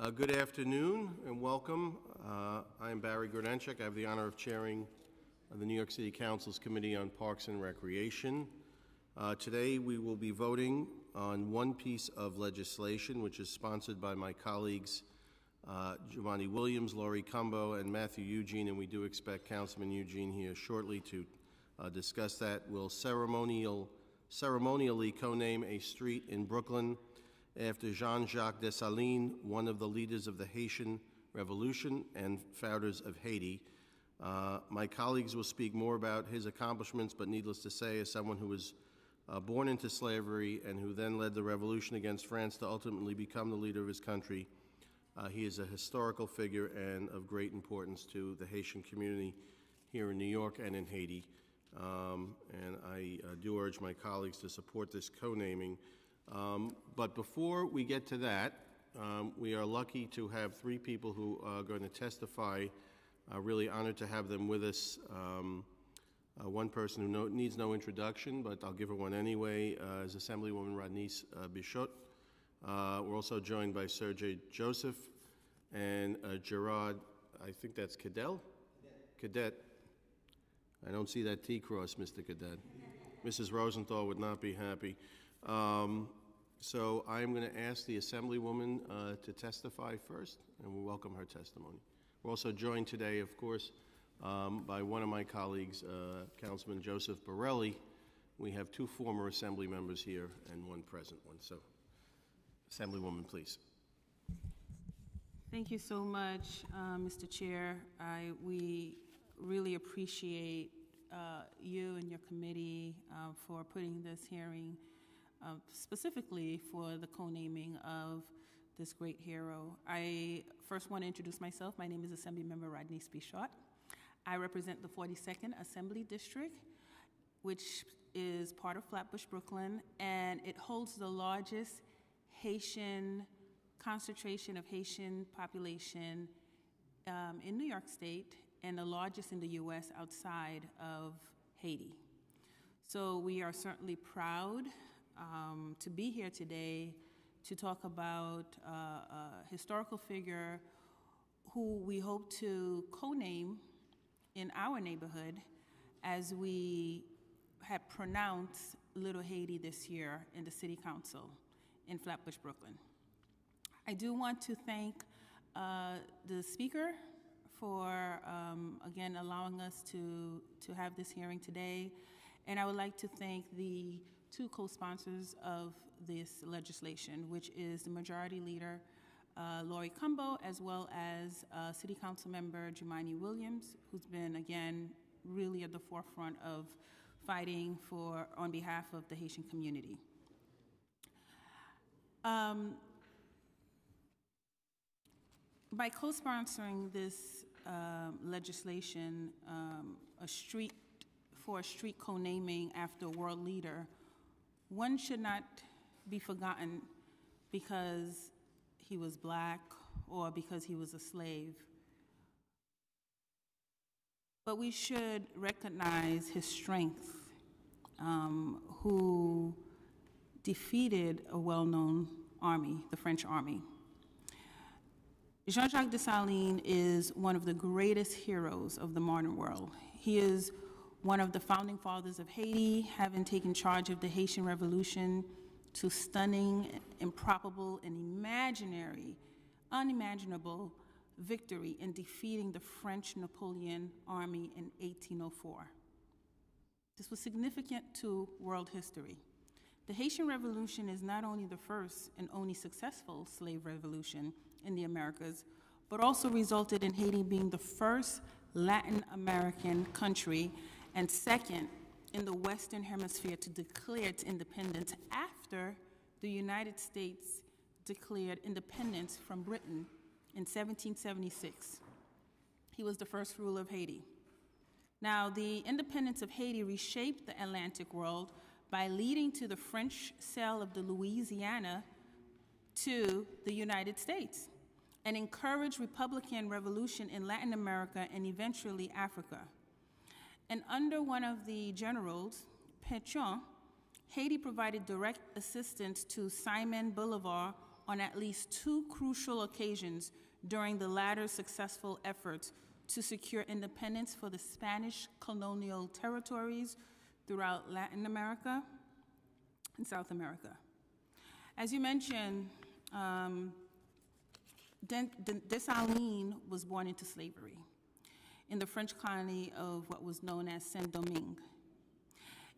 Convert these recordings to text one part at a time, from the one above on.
Uh, Good afternoon and welcome. Uh, I am Barry Grodenchik. I have the honor of chairing the New York City Council's Committee on Parks and Recreation. Uh, Today, we will be voting on one piece of legislation, which is sponsored by my colleagues uh, Jumaane Williams, Laurie Cumbo, and Mathieu Eugene, and we do expect Councilman Eugene here shortly to uh, discuss that. We'll ceremonial, ceremonially co-name a street in Brooklyn after Jean-Jacques Dessalines, one of the leaders of the Haitian Revolution and founders of Haiti. Uh, my colleagues will speak more about his accomplishments, but needless to say, as someone who was uh, born into slavery and who then led the revolution against France to ultimately become the leader of his country, uh, he is a historical figure and of great importance to the Haitian community here in New York and in Haiti. Um, and I uh, do urge my colleagues to support this co-naming. Um, but before we get to that, um, we are lucky to have three people who are going to testify. Uh, really honored to have them with us. Um, uh, one person who no, needs no introduction, but I'll give her one anyway, uh, is Assemblywoman Rodneyse uh, Bichotte. Uh, we're also joined by Sergey Joseph and uh, Gerard, I think that's Cadell? Cadet. I don't see that T cross, Mr. Cadet. Mrs. Rosenthal would not be happy. Um, so I'm going to ask the Assemblywoman uh, to testify first, and we welcome her testimony. We're also joined today, of course, um, by one of my colleagues, uh, Councilman Joseph Borelli. We have two former Assembly members here and one present one. So, Assemblywoman, please. Thank you so much, uh, Mr. Chair. I, we really appreciate uh, you and your committee uh, for putting this hearing uh, specifically for the co-naming of this great hero. I first want to introduce myself. My name is Assemblymember Rodney Bichotte. I represent the 42nd Assembly District, which is part of Flatbush, Brooklyn, and it holds the largest Haitian concentration of Haitian population um, in New York State and the largest in the U.S. outside of Haiti. So we are certainly proud um, to be here today to talk about uh, a historical figure who we hope to co-name in our neighborhood as we have pronounced Little Haiti this year in the City Council in Flatbush, Brooklyn. I do want to thank uh, the speaker for, um, again, allowing us to, to have this hearing today. And I would like to thank the two co-sponsors of this legislation, which is the Majority Leader, uh, Laurie Cumbo, as well as uh, City Council Member Jumaane Williams, who's been, again, really at the forefront of fighting for, on behalf of the Haitian community. Um, by co-sponsoring this um, legislation, um, a street for a street co-naming after a world leader, one should not be forgotten because he was black or because he was a slave. But we should recognize his strength, um, who defeated a well known army, the French army. Jean Jacques Dessalines is one of the greatest heroes of the modern world. He is one of the founding fathers of Haiti, having taken charge of the Haitian Revolution to stunning, improbable, and imaginary, unimaginable victory in defeating the French Napoleon army in 1804. This was significant to world history. The Haitian Revolution is not only the first and only successful slave revolution in the Americas, but also resulted in Haiti being the first Latin American country and second in the Western Hemisphere to declare its independence after the United States declared independence from Britain in 1776. He was the first ruler of Haiti. Now, the independence of Haiti reshaped the Atlantic world by leading to the French sale of the Louisiana to the United States and encouraged Republican revolution in Latin America and eventually Africa. And under one of the generals, Pétion, Haiti provided direct assistance to Simon Bolivar on at least two crucial occasions during the latter's successful efforts to secure independence for the Spanish colonial territories throughout Latin America and South America. As you mentioned, um, Dessalines was born into slavery in the French colony of what was known as Saint-Domingue.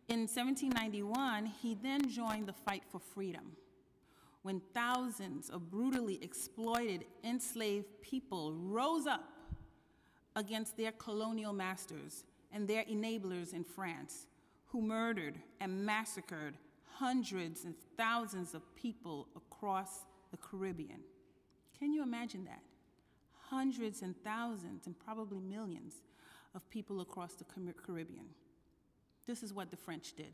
In 1791, he then joined the fight for freedom when thousands of brutally exploited, enslaved people rose up against their colonial masters and their enablers in France, who murdered and massacred hundreds and thousands of people across the Caribbean. Can you imagine that? Hundreds and thousands, and probably millions of people across the Caribbean. This is what the French did.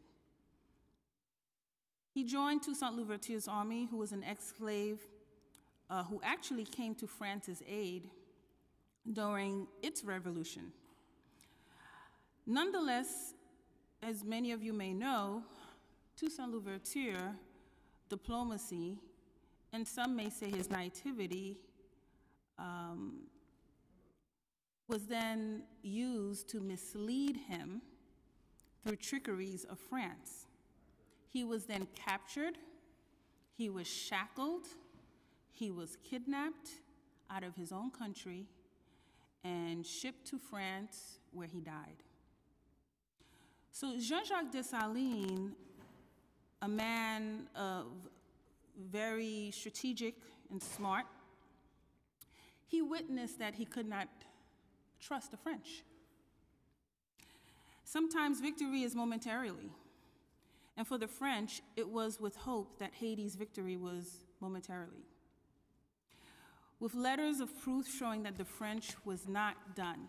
He joined Toussaint Louverture's army, who was an ex slave uh, who actually came to France's aid during its revolution. Nonetheless, as many of you may know, Toussaint Louverture, diplomacy, and some may say his naivety, um, was then used to mislead him through trickeries of France. He was then captured, he was shackled, he was kidnapped out of his own country, and shipped to France where he died. So Jean Jacques Dessalines, a man of very strategic and smart, he witnessed that he could not trust the French. Sometimes victory is momentarily. And for the French, it was with hope that Haiti's victory was momentarily. With letters of proof showing that the French was not done.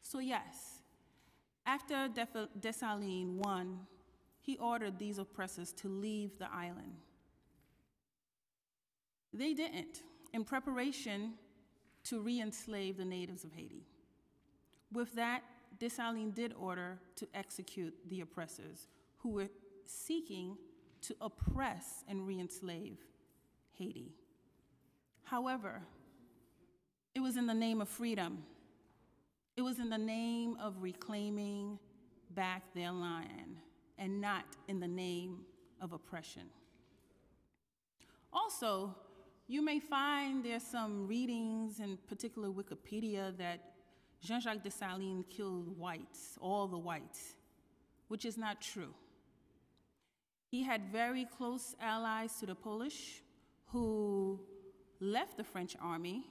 So, yes, after Dessalines won, he ordered these oppressors to leave the island. They didn't, in preparation to re enslave the natives of Haiti. With that, Dessalines did order to execute the oppressors who were seeking to oppress and re enslave Haiti. However, it was in the name of freedom, it was in the name of reclaiming back their land, and not in the name of oppression. Also, you may find there's some readings, in particular Wikipedia, that Jean Jacques Dessalines killed whites, all the whites, which is not true. He had very close allies to the Polish who left the French army,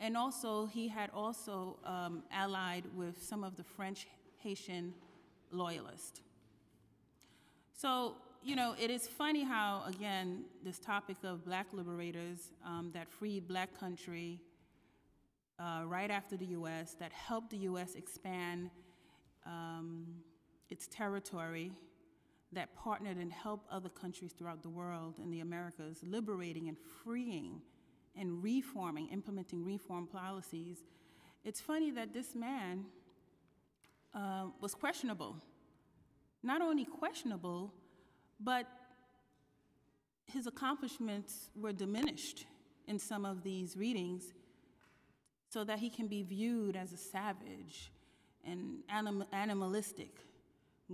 and also he had also um, allied with some of the French Haitian loyalists. So you know, it is funny how, again, this topic of black liberators um, that freed black country uh, right after the US, that helped the US expand um, its territory, that partnered and helped other countries throughout the world and the Americas, liberating and freeing and reforming, implementing reform policies. It's funny that this man uh, was questionable. Not only questionable, but his accomplishments were diminished in some of these readings so that he can be viewed as a savage and anim- animalistic,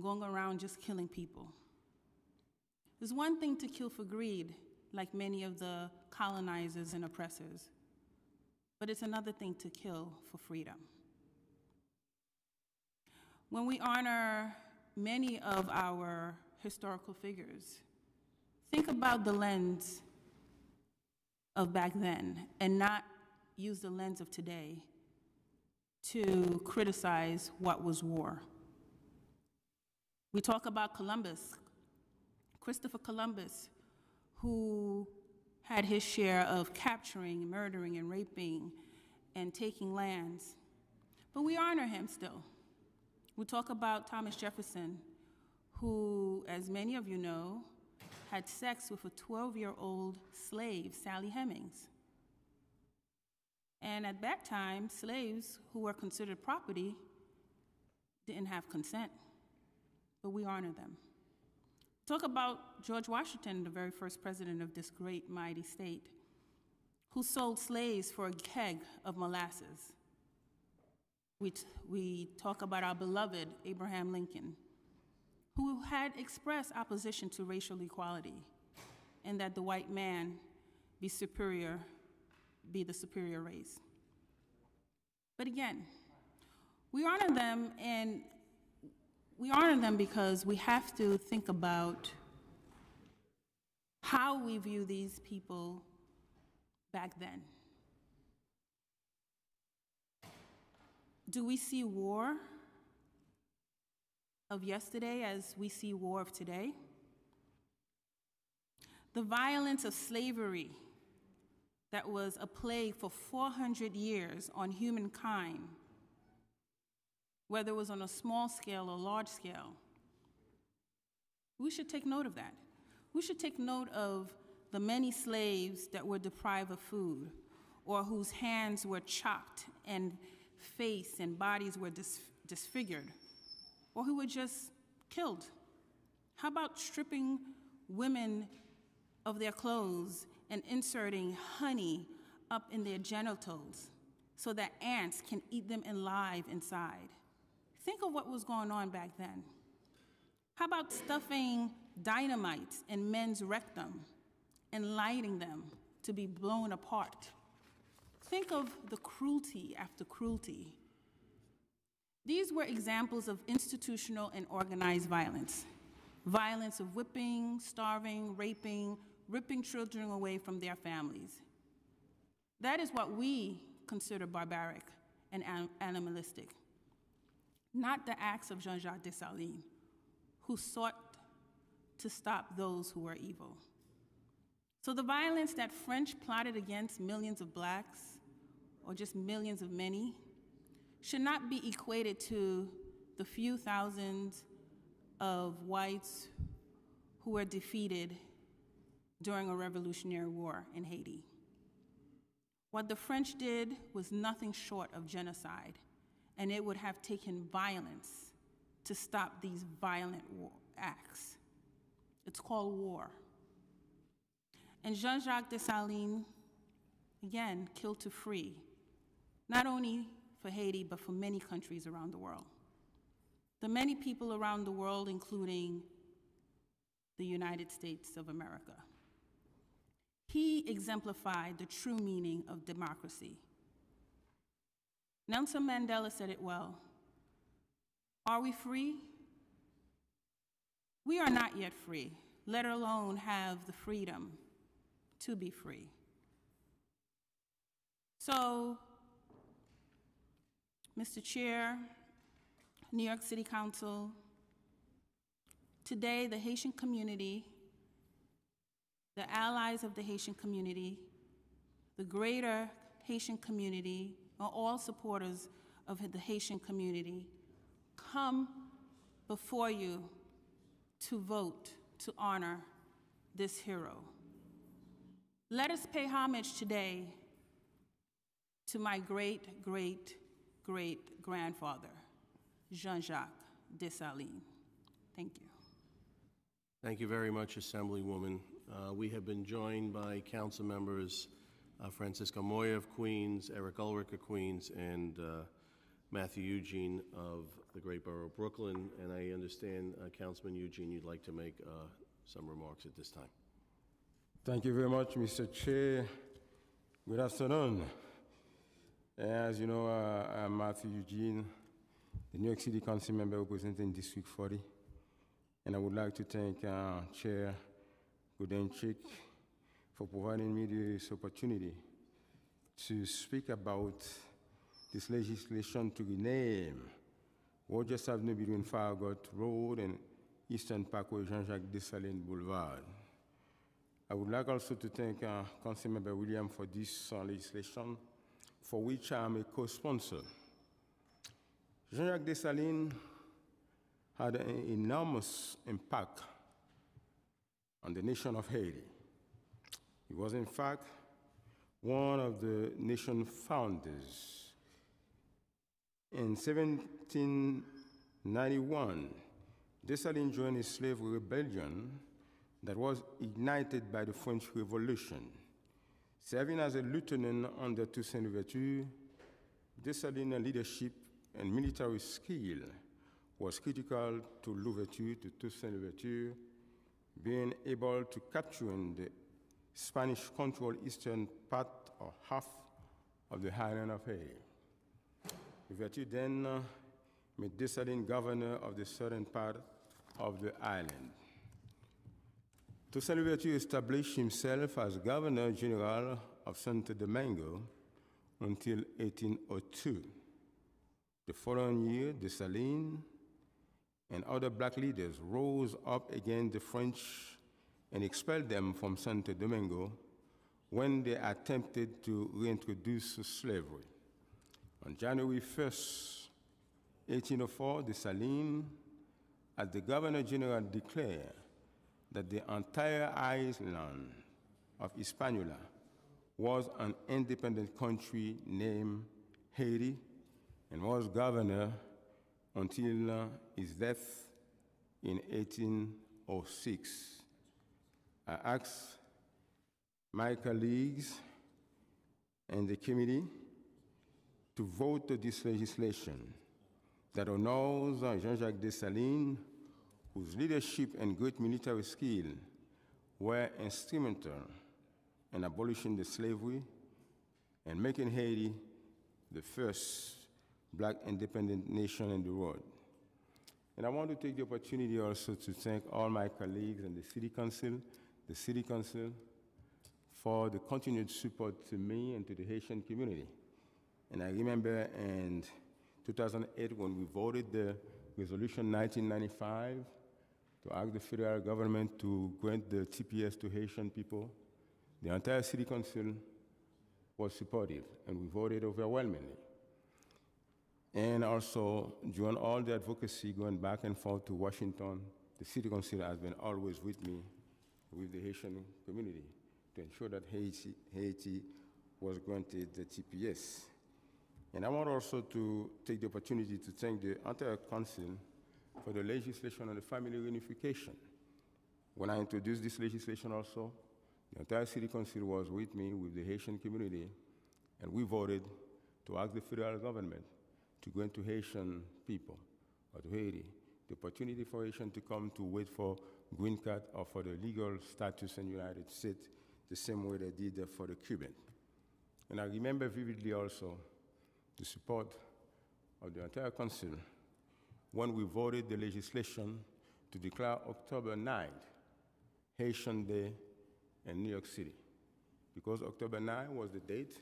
going around just killing people. It's one thing to kill for greed, like many of the colonizers and oppressors, but it's another thing to kill for freedom. When we honor many of our historical figures. Think about the lens of back then and not use the lens of today to criticize what was war. We talk about Columbus, Christopher Columbus, who had his share of capturing, murdering, and raping and taking lands. But we honor him still. We talk about Thomas Jefferson, who, as many of you know, had sex with a 12 year old slave, Sally Hemings. And at that time, slaves who were considered property didn't have consent, but we honor them. Talk about George Washington, the very first president of this great, mighty state. who sold slaves for a keg of molasses. We, we talk about our beloved Abraham Lincoln, who had expressed opposition to racial equality and that the white man be superior, be the superior race. But again, we honor them and we honor them because we have to think about how we view these people back then. Do we see war of yesterday as we see war of today? The violence of slavery that was a plague for 400 years on humankind, whether it was on a small scale or large scale, we should take note of that. We should take note of the many slaves that were deprived of food, or whose hands were chopped and face and bodies were dis- disfigured, or who were just killed. How about stripping women of their clothes and inserting honey up in their genitals so that ants can eat them alive inside? Think of what was going on back then. How about stuffing dynamite in men's rectum and lighting them to be blown apart? Think of the cruelty after cruelty. These were examples of institutional and organized violence violence of whipping, starving, raping, ripping children away from their families. That is what we consider barbaric and animalistic, not the acts of Jean Jacques Dessalines, who sought to stop those who were evil. So the violence that French plotted against millions of blacks, or just millions of many, should not be equated to the few thousands of whites who were defeated during a revolutionary war in Haiti. What the French did was nothing short of genocide, and it would have taken violence to stop these violent acts. It's called war. And Jean Jacques Dessalines, again, killed to free, not only for Haiti, but for many countries around the world. The many people around the world, including the United States of America. He exemplified the true meaning of democracy. Nelson Mandela said it well Are we free? We are not yet free, let alone have the freedom to be free. So, Mr. Chair, New York City Council, today the Haitian community, the allies of the Haitian community, the greater Haitian community, are all supporters of the Haitian community, come before you to vote to honor this hero. Let us pay homage today to my great, great, great grandfather, Jean Jacques Dessalines. Thank you. Thank you very much, Assemblywoman. Uh, we have been joined by council members uh, Francisco Moya of Queens, Eric Ulrich of Queens, and uh, Mathieu Eugene of the Great Borough of Brooklyn. And I understand, uh, Councilman Eugene, you'd like to make uh, some remarks at this time. Thank you very much, Mr. Chair. Good afternoon. As you know, uh, I'm Mathieu Eugene, the New York City Council member representing District 40. And I would like to thank uh, Chair Grodenchik for providing me this opportunity to speak about this legislation to rename Rogers Avenue between Farragut Road and Eastern Parkway Jean-Jacques Dessalines Boulevard. I would like also to thank uh, Councilmember William for this uh, legislation, for which I am a co-sponsor. Jean-Jacques Dessalines had an enormous impact on the nation of Haiti. He was, in fact, one of the nation's founders. In 1791, Dessalines joined a slave rebellion that was ignited by the French Revolution. Serving as a lieutenant under Toussaint Louverture, Dessalines' leadership and military skill was critical to Louverture, to Toussaint Louverture, being able to capture the Spanish-controlled eastern part or half of the island of Haiti. Louverture then uh, made Dessalines governor of the southern part of the island. Toussaint Louverture established himself as Governor General of Santo Domingo until 1802. The following year, Dessalines and other black leaders rose up against the French and expelled them from Santo Domingo when they attempted to reintroduce slavery. On January 1st, 1804, Dessalines, as the Governor General, declared that the entire island of Hispaniola was an independent country named Haiti and was governor until his death in 1806. I asked my colleagues and the committee to vote this legislation that honors Jean-Jacques Dessalines, whose leadership and great military skill were instrumental in abolishing the slavery and making Haiti the first black independent nation in the world. And I want to take the opportunity also to thank all my colleagues and the City Council, the City Council, for the continued support to me and to the Haitian community. And I remember in 2008 when we voted the resolution 1995 to ask the federal government to grant the TPS to Haitian people, the entire city council was supportive and we voted overwhelmingly. And also, during all the advocacy going back and forth to Washington, the city council has been always with me, with the Haitian community to ensure that Haiti, Haiti was granted the TPS. And I want also to take the opportunity to thank the entire council for the legislation on the family reunification. When I introduced this legislation also, the entire city council was with me, with the Haitian community, and we voted to ask the federal government to grant to Haitian people or to Haiti the opportunity for Haitian to come to wait for green card or for the legal status in the United States the same way they did for the Cuban. And I remember vividly also the support of the entire council when we voted the legislation to declare October 9th Haitian Day in New York City. Because October 9 was the date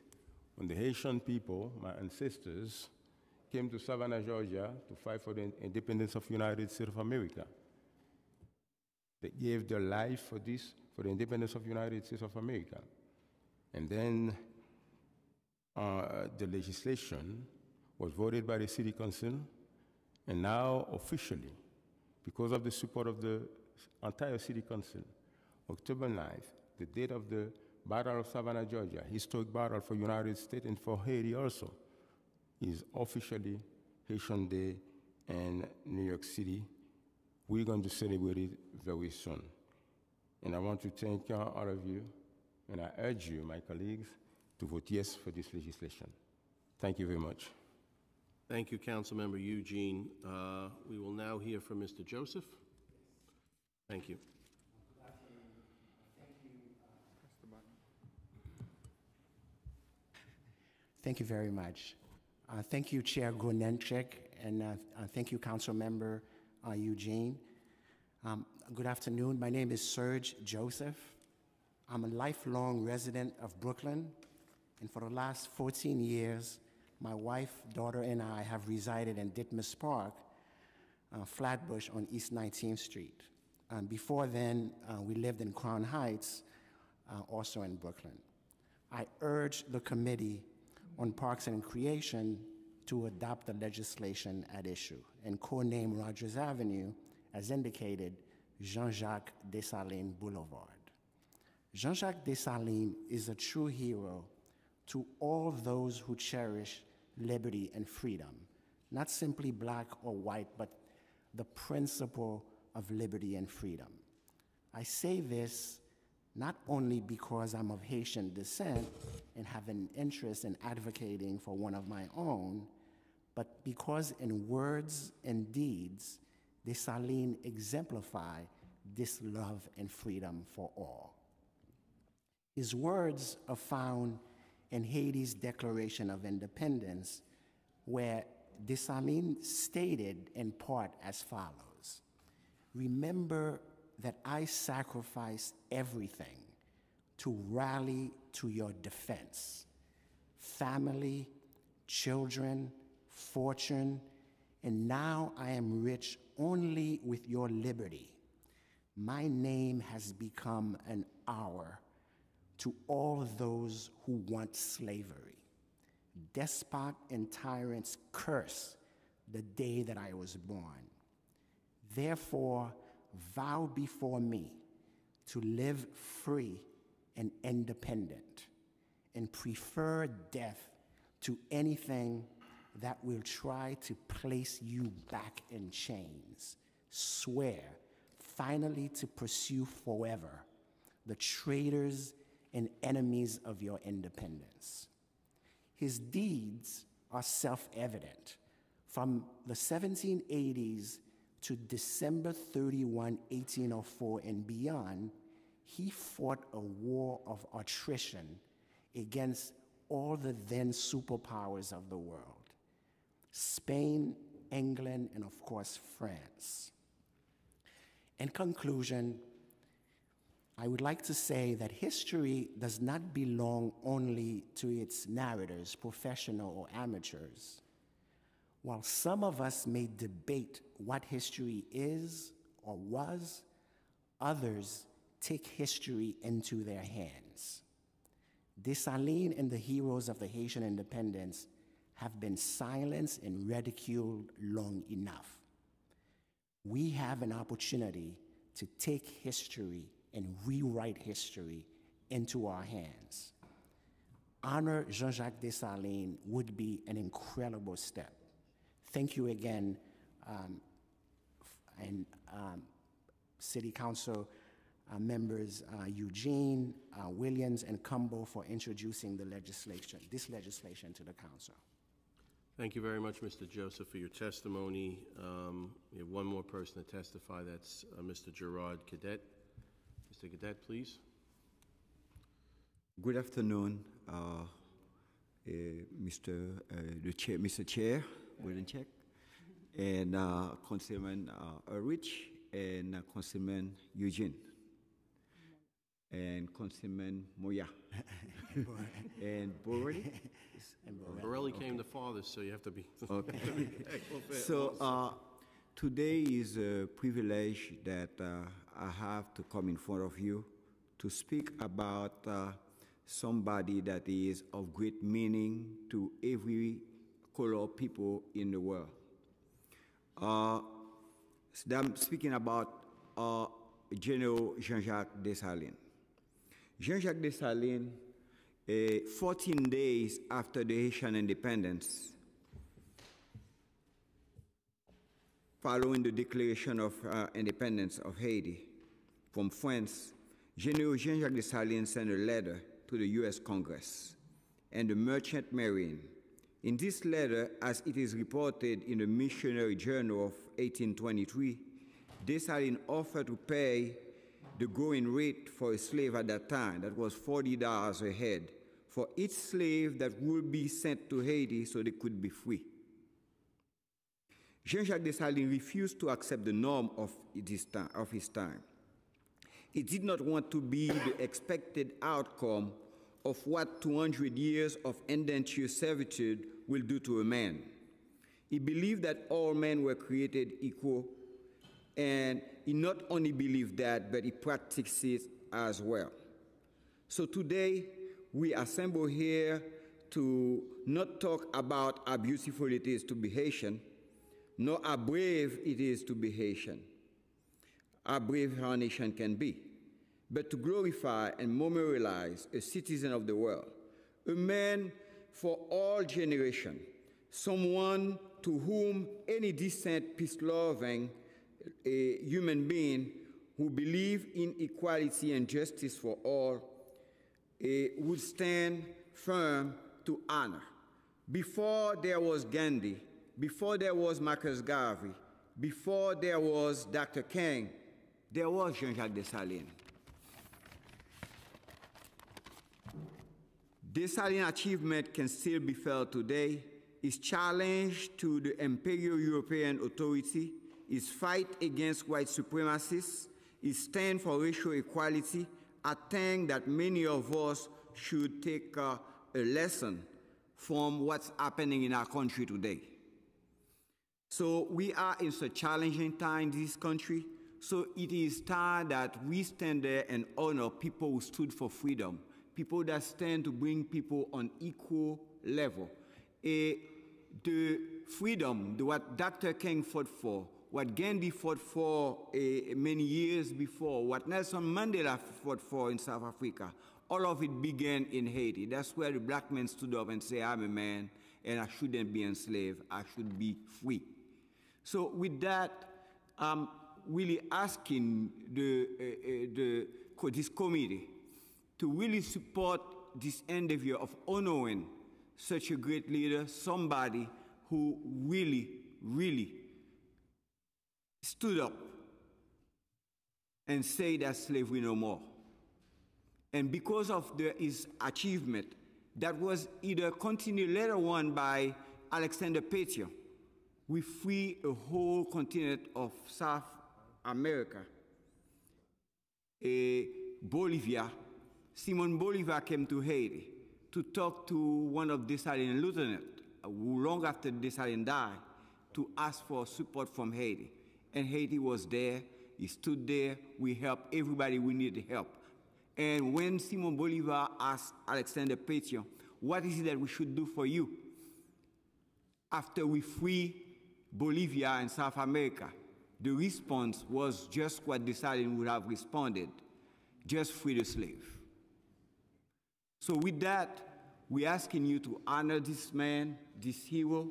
when the Haitian people, my ancestors, came to Savannah, Georgia to fight for the independence of the United States of America. They gave their life for this for the independence of the United States of America. And then uh, the legislation was voted by the City Council, and now officially, because of the support of the entire City Council, October 9th, the date of the Battle of Savannah, Georgia, historic battle for the United States and for Haiti also, is officially Haitian Day in New York City. We're going to celebrate it very soon. And I want to thank all of you, and I urge you, my colleagues, to vote yes for this legislation. Thank you very much. Thank you, Councilmember Eugene. Uh, We will now hear from Mr. Joseph. Thank you. Thank you very much. Uh, Thank you, Chair Gunenchek, and uh, uh, thank you, Council Member uh, Eugene. Um, Good afternoon. My name is Serge Joseph. I'm a lifelong resident of Brooklyn, and for the last 14 years, my wife, daughter, and I have resided in Ditmas Park, uh, Flatbush on East 19th Street. Um, before then, uh, we lived in Crown Heights, uh, also in Brooklyn. I urge the Committee on Parks and Recreation to adopt the legislation at issue and co-name Rogers Avenue, as indicated, Jean-Jacques Dessalines Boulevard. Jean-Jacques Dessalines is a true hero to all those who cherish liberty and freedom, not simply black or white, but the principle of liberty and freedom. I say this not only because I'm of Haitian descent and have an interest in advocating for one of my own, but because in words and deeds, Dessalines exemplify this love and freedom for all. His words are found in Haiti's Declaration of Independence, where Dessalines stated in part as follows Remember that I sacrificed everything to rally to your defense family, children, fortune, and now I am rich only with your liberty. My name has become an hour to all those who want slavery. Despot and tyrants curse the day that I was born. Therefore, vow before me to live free and independent and prefer death to anything that will try to place you back in chains. Swear finally to pursue forever the traitors and enemies of your independence. His deeds are self evident. From the 1780s to December 31, 1804, and beyond, he fought a war of attrition against all the then superpowers of the world Spain, England, and of course, France. In conclusion, I would like to say that history does not belong only to its narrators, professional or amateurs. While some of us may debate what history is or was, others take history into their hands. Dessalines and the heroes of the Haitian independence have been silenced and ridiculed long enough. We have an opportunity to take history and rewrite history into our hands. Honor Jean Jacques Dessalines would be an incredible step. Thank you again, um, and um, City Council uh, members uh, Eugene, uh, Williams, and Cumbo for introducing the legislation, this legislation to the council. Thank you very much, Mr. Joseph, for your testimony. Um, We have one more person to testify, that's uh, Mr. Gerard Cadet. Mr. Cadet, please. Good afternoon, uh, uh, Mr. Uh, the Chair, Mr. Chair, Check, and uh, Councilman uh, Ulrich, and uh, Councilman Eugene, and Councilman Moya, and Borelli. Borelli came the farthest, so you have to be. Okay. so uh, today is a privilege that uh, I have to come in front of you to speak about uh, somebody that is of great meaning to every color people in the world. Uh, I'm speaking about uh, General Jean-Jacques Dessalines. Jean-Jacques Dessalines, uh, 14 days after the Haitian independence, following the declaration of uh, independence of Haiti from France, General Jean-Jacques Dessalines sent a letter to the U.S. Congress and the Merchant Marine. In this letter, as it is reported in the Missionary Journal of 1823, Dessalines offered to pay the going rate for a slave at that time, that was $40 a head, for each slave that would be sent to Haiti so they could be free. Jean-Jacques Dessalines refused to accept the norm of his time. He did not want to be the expected outcome of what 200 years of indentured servitude will do to a man. He believed that all men were created equal, and he not only believed that, but he practiced it as well. So today, we assemble here to not talk about how beautiful it is to be Haitian, nor how brave it is to be Haitian, how brave our nation can be, but to glorify and memorialize a citizen of the world, a man for all generations, someone to whom any decent, peace loving human being who believe in equality and justice for all, eh, would stand firm to honor. Before there was Gandhi, before there was Marcus Garvey, before there was Dr. King, there was Jean-Jacques Dessalines. Dessalines' achievement can still be felt today. His challenge to the imperial European authority, his fight against white supremacists, his stand for racial equality, I think that many of us should take uh, a lesson from what's happening in our country today. So we are in such challenging time in this country. So it is time that we stand there and honor people who stood for freedom, people that stand to bring people on equal level. Eh, the freedom, the, what Dr. King fought for, what Gandhi fought for eh, many years before, what Nelson Mandela fought for in South Africa, all of it began in Haiti. That's where the black man stood up and said, I'm a man and I shouldn't be enslaved, I should be free. So with that, I'm really asking the, uh, uh, the, this committee to really support this endeavor of honoring such a great leader, somebody who really, really stood up and said that slavery no more. And because of the, his achievement, that was either continued later on by Alexander Pétion, we free a whole continent of South America. A Bolivia, Simon Bolivar came to Haiti to talk to one of Dessalines' lieutenants, long after Dessalines died, to ask for support from Haiti. And Haiti was there, he stood there, we helped everybody we needed help. And when Simon Bolivar asked Alexander Pétion, what is it that we should do for you? After we free Bolivia and South America, the response was just what Dessalines would have responded, just free the slave. So with that, we're asking you to honor this man, this hero.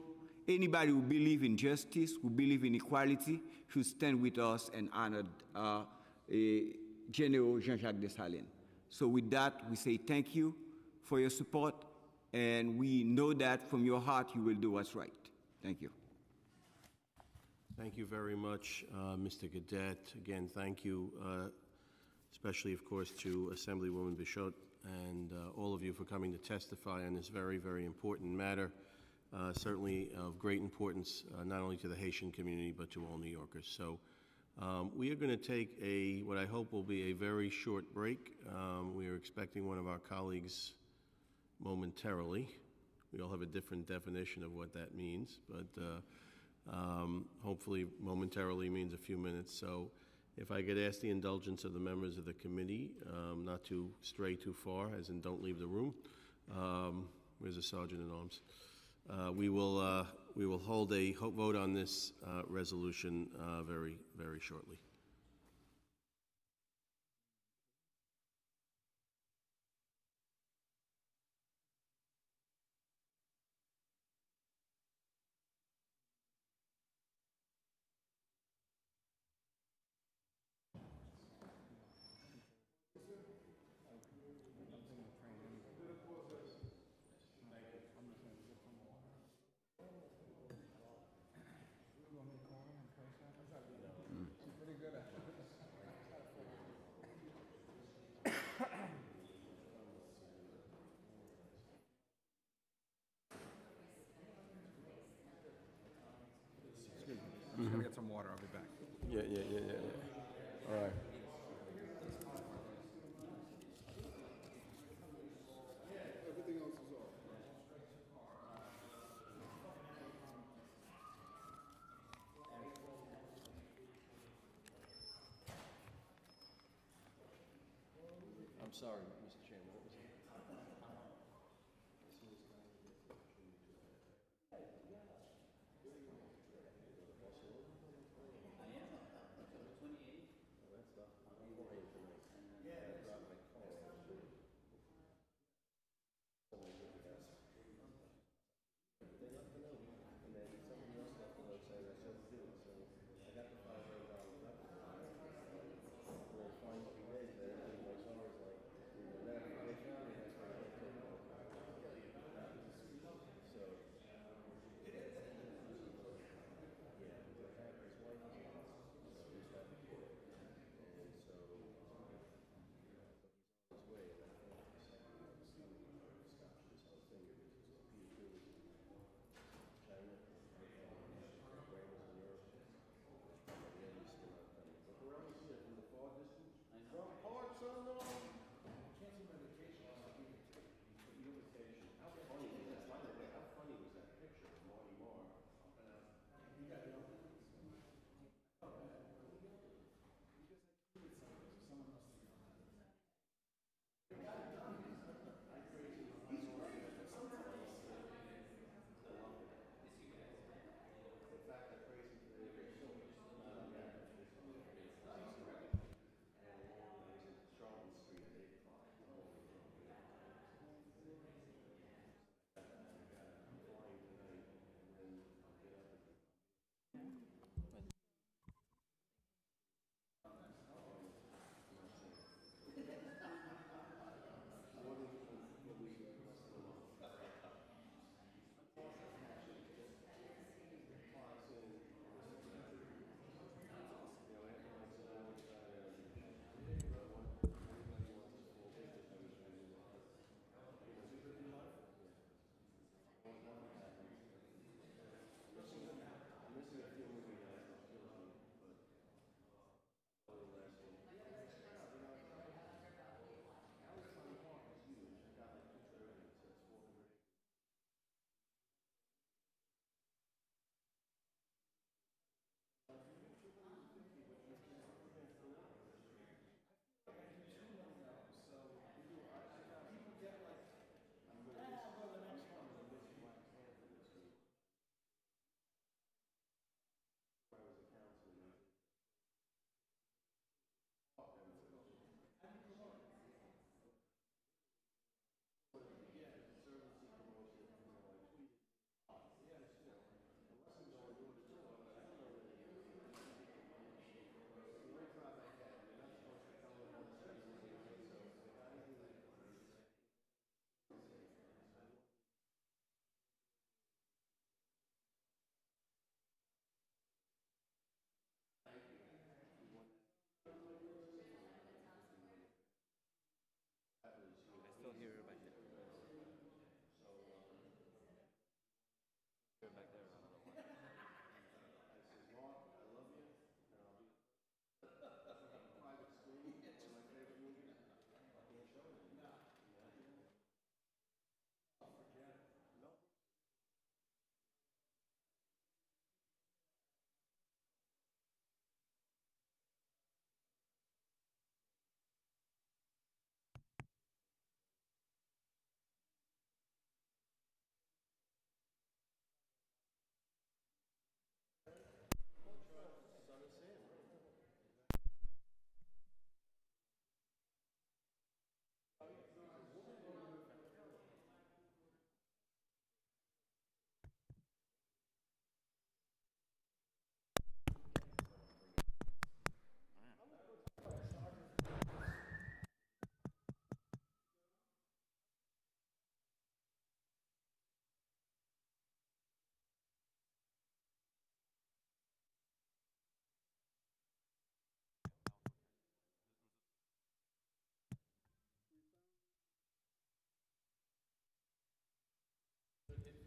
Anybody who believe in justice, who believe in equality, should stand with us and honor uh, General Jean-Jacques Dessalines. So with that, we say thank you for your support, and we know that from your heart you will do what's right. Thank you. Thank you very much, uh, Mr. Cadet. Again, thank you, uh, especially, of course, to Assemblywoman Bichotte and uh, all of you for coming to testify on this very, very important matter. Uh, certainly of great importance, uh, not only to the Haitian community, but to all New Yorkers. So um, we are going to take a, what I hope will be a very short break. Um, we are expecting one of our colleagues momentarily. We all have a different definition of what that means, but uh, um, hopefully momentarily means a few minutes. So if I could ask the indulgence of the members of the committee um, not to stray too far, as in don't leave the room. Um, where's the sergeant at arms? Uh, we will uh, we will hold a vote on this uh, resolution uh, very very shortly. Go get some water, I'll be back. Yeah, yeah, yeah, yeah, yeah. All right. I'm sorry,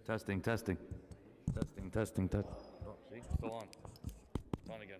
Testing, testing. Testing, testing, testing. Oh, see, still on. It's on again.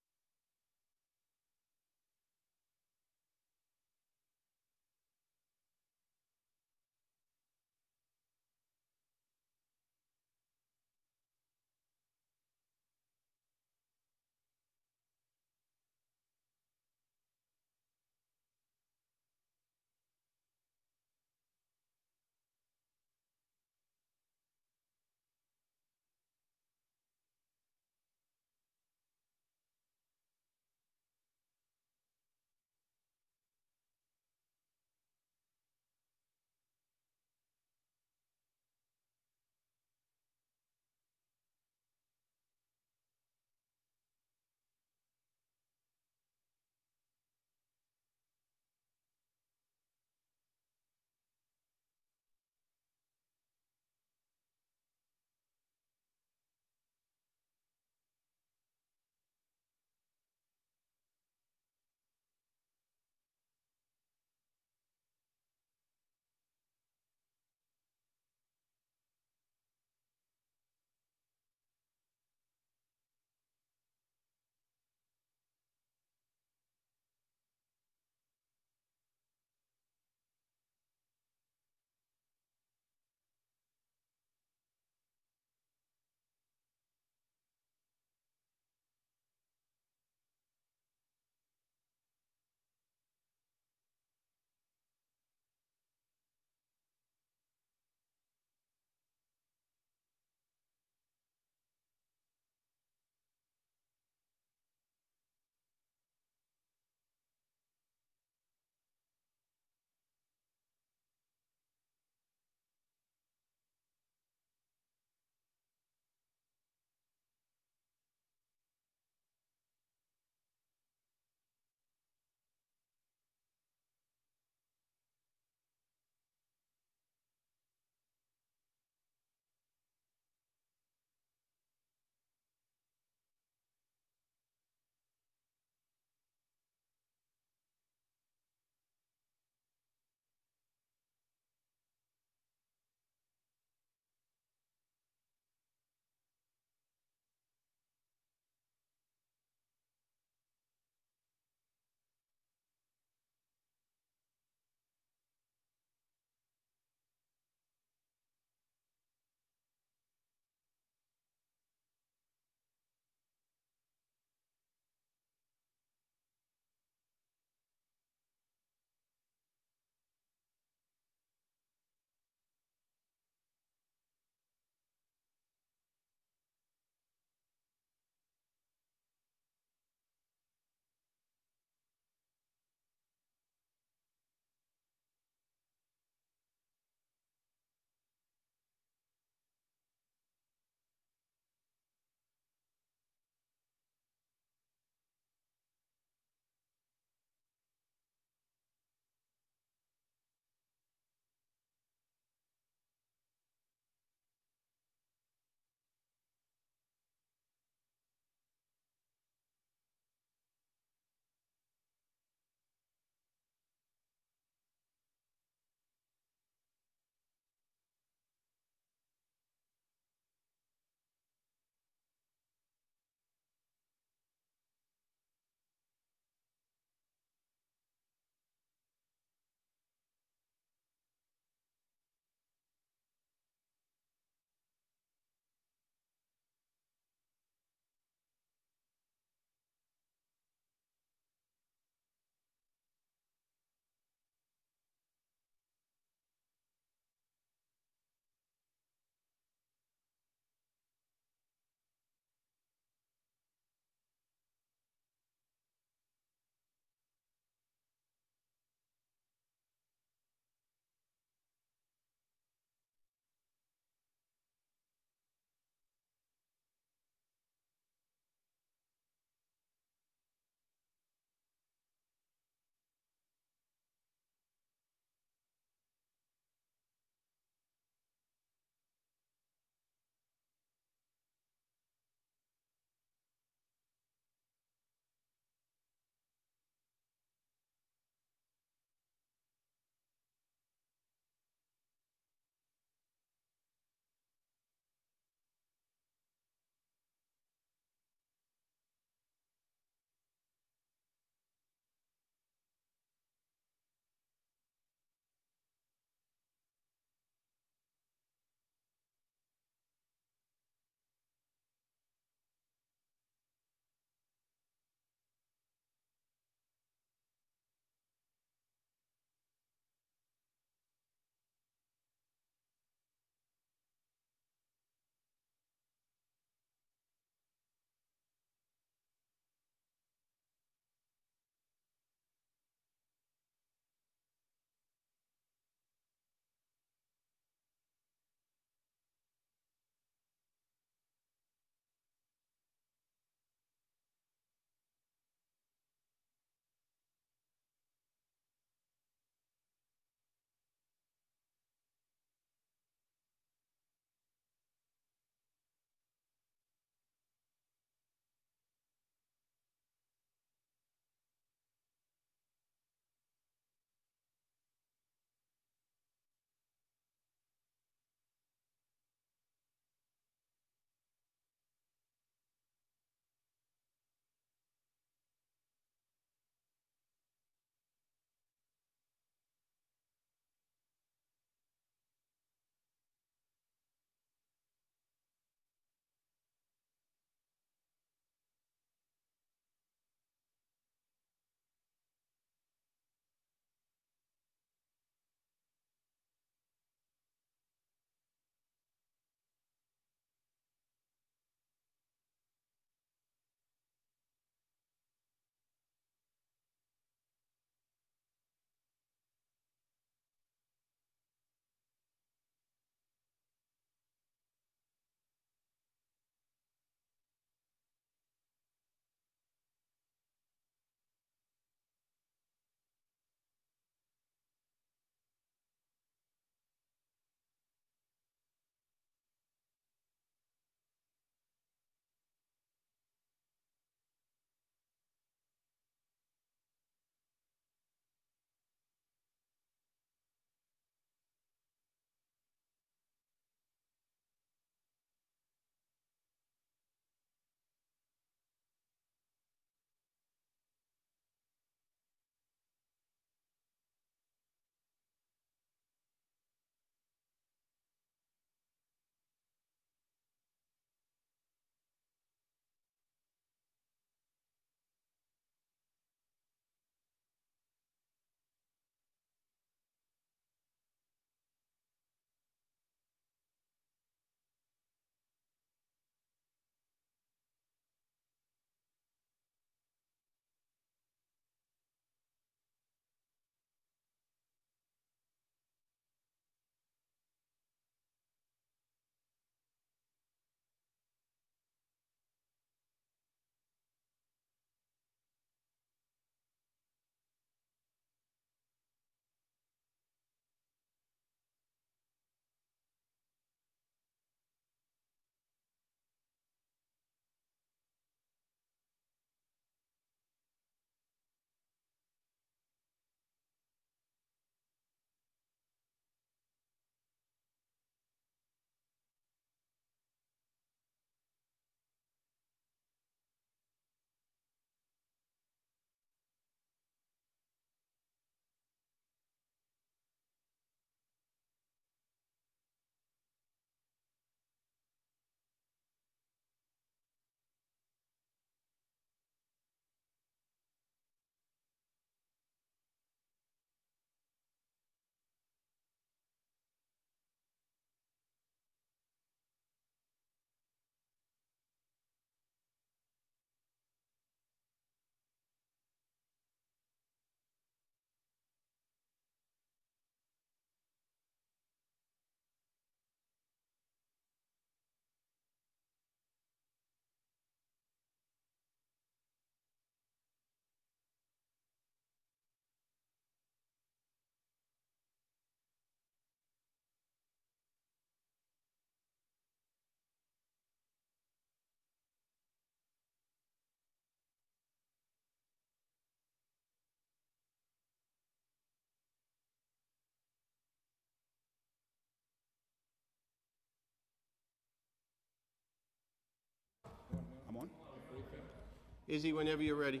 Izzy, whenever you're ready.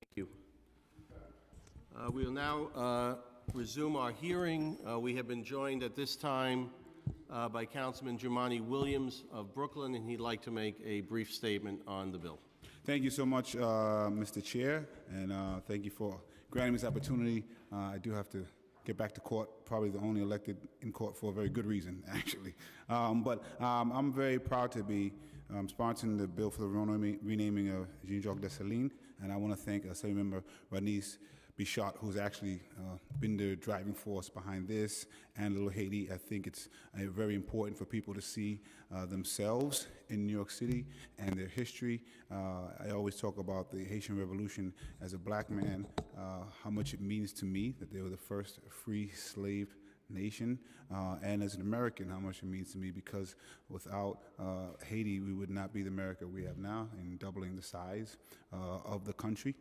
Thank you. Uh, We will now uh, resume our hearing. Uh, We have been joined at this time uh, by Councilman Jumaane Williams of Brooklyn, and he'd like to make a brief statement on the bill. Thank you so much, uh, Mr. Chair, and uh, thank you for granting me this opportunity. I do have to get back to court, probably the only elected in court for a very good reason, actually. Um, But um, I'm very proud to be um, sponsoring the bill for the renaming of Jean-Jacques Dessalines, and I want to thank Assembly Member Bernice Bichotte, who's actually uh, been the driving force behind this, and Little Haiti. I think it's uh, very important for people to see uh, themselves in New York City and their history. Uh, I always talk about the Haitian Revolution as a black man, uh, how much it means to me that they were the first free slave nation, uh, and as an American, how much it means to me because without uh, Haiti, we would not be the America we have now in doubling the size uh, of the country.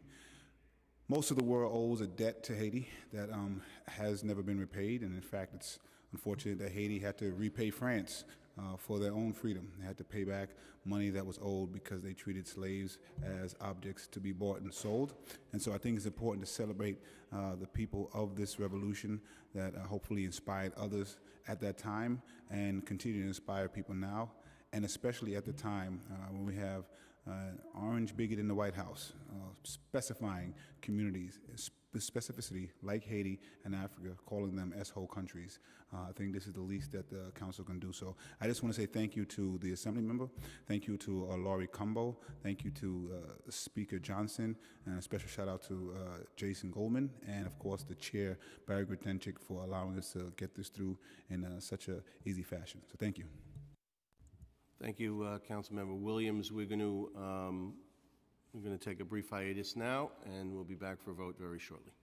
Most of the world owes a debt to Haiti that um, has never been repaid, and in fact, it's unfortunate that Haiti had to repay France uh, for their own freedom. They had to pay back money that was owed because they treated slaves as objects to be bought and sold. And so I think it's important to celebrate uh, the people of this revolution that uh, hopefully inspired others at that time and continue to inspire people now, and especially at the time uh, when we have orange bigot in the White House, uh, specifying communities, sp- specificity like Haiti and Africa, calling them S-whole countries. Uh, I think this is the least that the council can do. So I just want to say thank you to the assembly member, thank you to uh, Laurie Cumbo, thank you to uh, Speaker Johnson, and a special shout out to uh, Jason Goldman, and of course the chair Barry Grodenchik for allowing us to get this through in uh, such a easy fashion. So thank you. Thank you, uh, Councilmember Williams. We're going to, um, we're going to take a brief hiatus now, and we'll be back for a vote very shortly.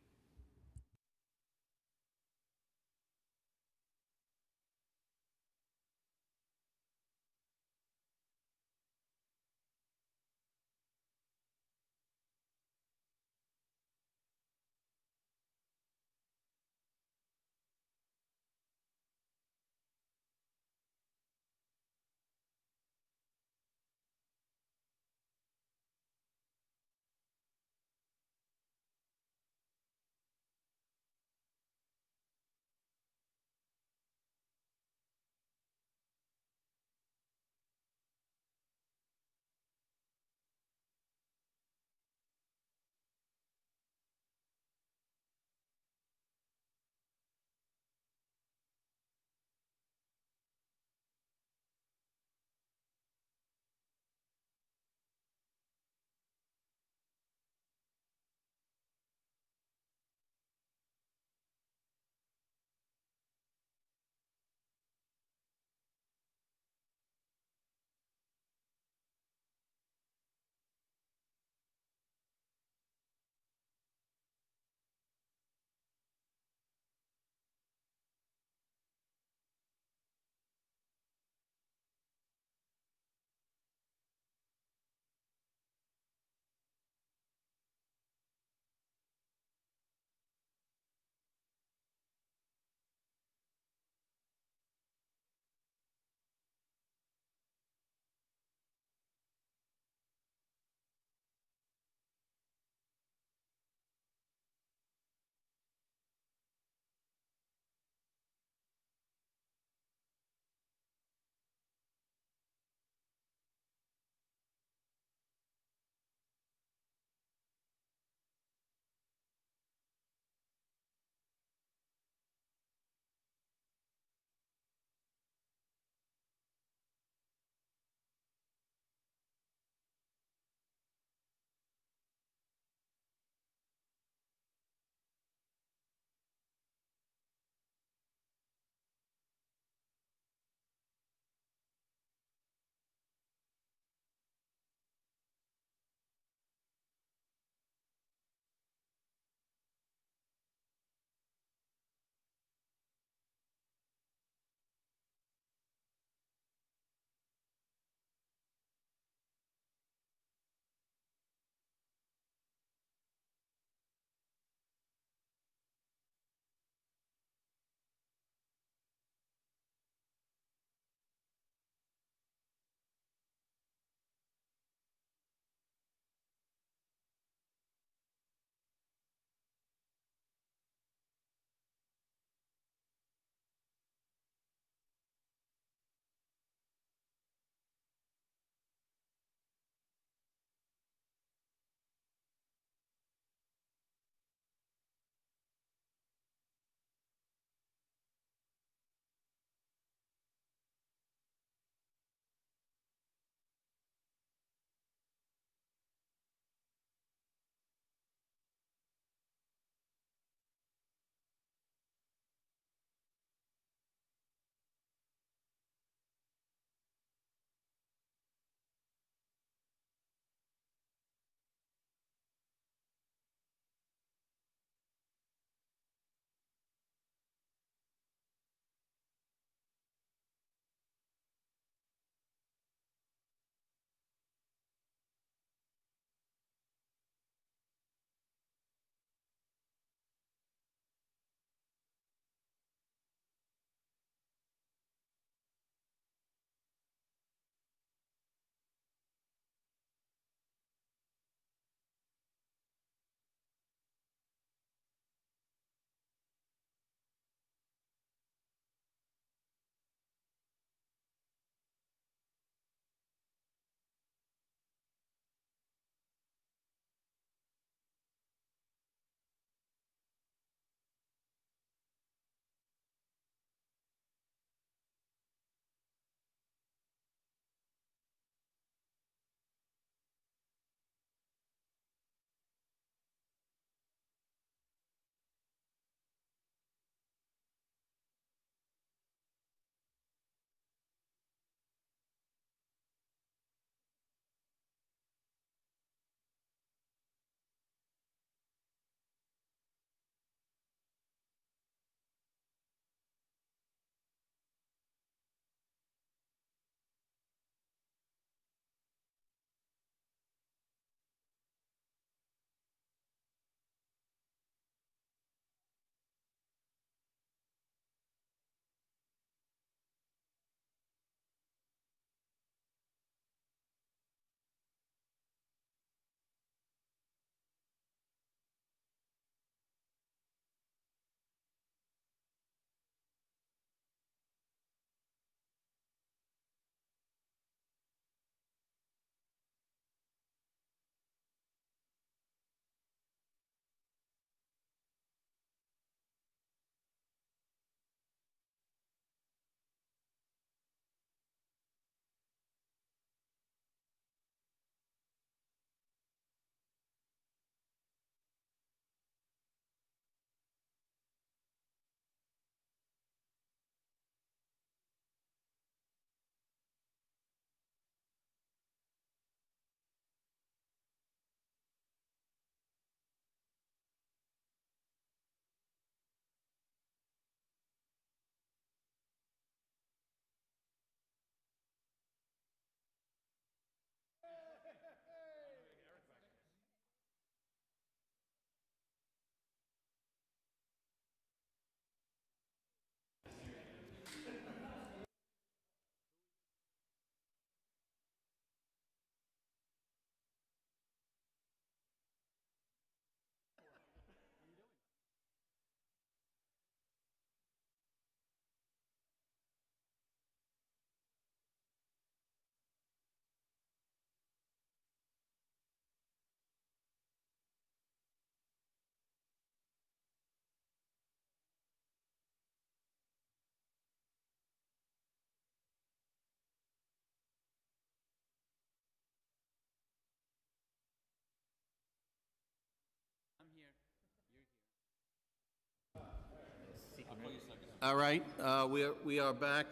All right, uh, we are, we are back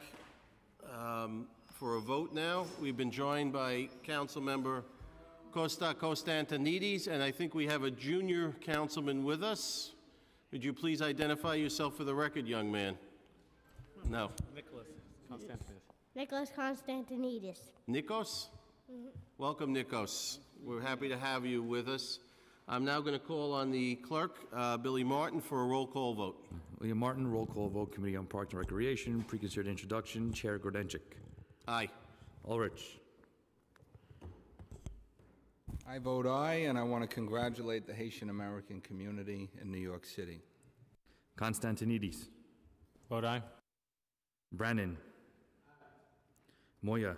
um, for a vote now. We've been joined by Councilmember Costa Constantinides, and I think we have a junior councilman with us. Would you please identify yourself for the record, young man? No. Nicholas Constantinides. Nikos? Welcome, Nikos. We're happy to have you with us. I'm now going to call on the clerk, uh, Billy Martin, for a roll call vote. William Martin, roll call vote, Committee on Parks and Recreation, preconsidered introduction, Chair Grodenchik. Aye. Ulrich. I vote aye, and I want to congratulate the Haitian American community in New York City. Constantinides. Vote aye. Brannan. Moya.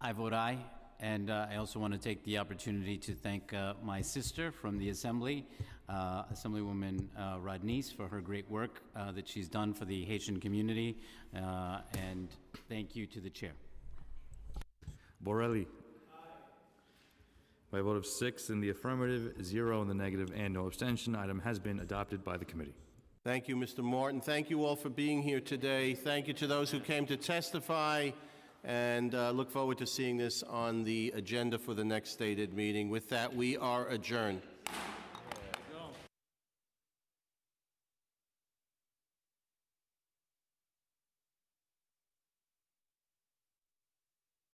I vote aye, and uh, I also want to take the opportunity to thank uh, my sister from the Assembly, uh, Assemblywoman uh, Rodneyse, for her great work uh, that she's done for the Haitian community, uh, and thank you to the chair. Borelli. By a vote of six in the affirmative, zero in the negative, and no abstention, item has been adopted by the committee. Thank you, Mr. Martin. Thank you all for being here today. Thank you to those who came to testify, and uh, look forward to seeing this on the agenda for the next stated meeting. With that, we are adjourned.